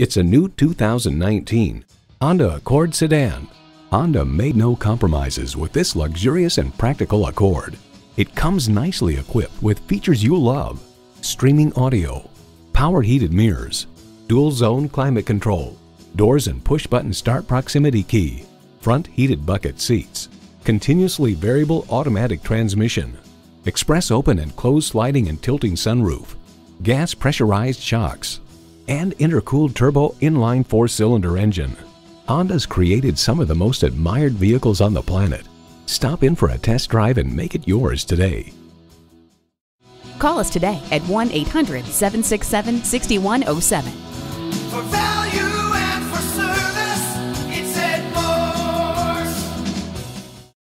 It's a new 2019 Honda Accord sedan. Honda made no compromises with this luxurious and practical Accord. It comes nicely equipped with features you love. Streaming audio, power heated mirrors, dual zone climate control, doors and push button start proximity key, front heated bucket seats, continuously variable automatic transmission, express open and close sliding and tilting sunroof, gas pressurized shocks, and intercooled turbo inline four-cylinder engine. Honda's created some of the most admired vehicles on the planet. Stop in for a test drive and make it yours today. Call us today at 1 800 767 6107. For value.